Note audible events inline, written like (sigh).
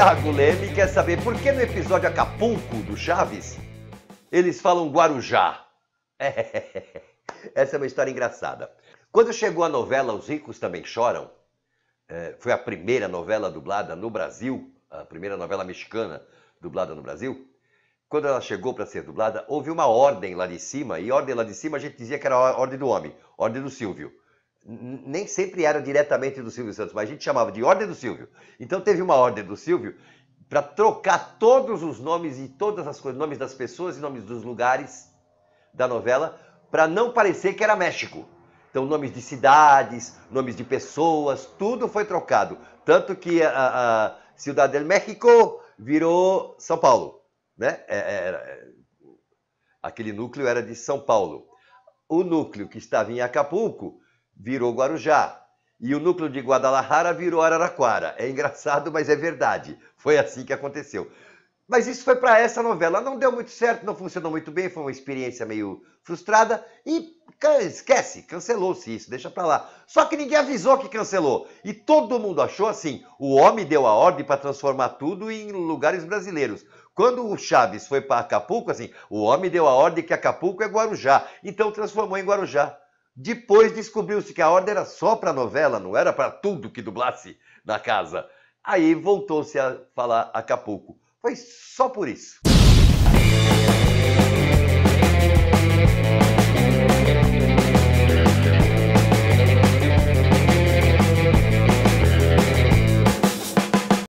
Tiago Leme quer saber por que no episódio Acapulco do Chaves eles falam Guarujá. (laughs) Essa é uma história engraçada. Quando chegou a novela Os Ricos Também Choram, é, foi a primeira novela dublada no Brasil, a primeira novela mexicana dublada no Brasil. Quando ela chegou para ser dublada, houve uma ordem lá de cima, e ordem lá de cima a gente dizia que era a ordem do homem, ordem do Silvio. Nem sempre era diretamente do Silvio Santos, mas a gente chamava de ordem do Silvio. Então teve uma ordem do Silvio para trocar todos os nomes e todas as coisas, nomes das pessoas e nomes dos lugares da novela, para não parecer que era México. Então, nomes de cidades, nomes de pessoas, tudo foi trocado. Tanto que a, a Cidade del México virou São Paulo. Né? É, é, é, aquele núcleo era de São Paulo. O núcleo que estava em Acapulco virou Guarujá. E o núcleo de Guadalajara virou Araraquara. É engraçado, mas é verdade. Foi assim que aconteceu. Mas isso foi para essa novela. Não deu muito certo, não funcionou muito bem, foi uma experiência meio frustrada e esquece, cancelou-se isso, deixa para lá. Só que ninguém avisou que cancelou. E todo mundo achou assim: o homem deu a ordem para transformar tudo em lugares brasileiros. Quando o Chaves foi para Acapulco, assim, o homem deu a ordem que Acapulco é Guarujá, então transformou em Guarujá. Depois descobriu-se que a ordem era só para novela, não era para tudo que dublasse na casa. Aí voltou-se a falar Acapulco. Foi só por isso.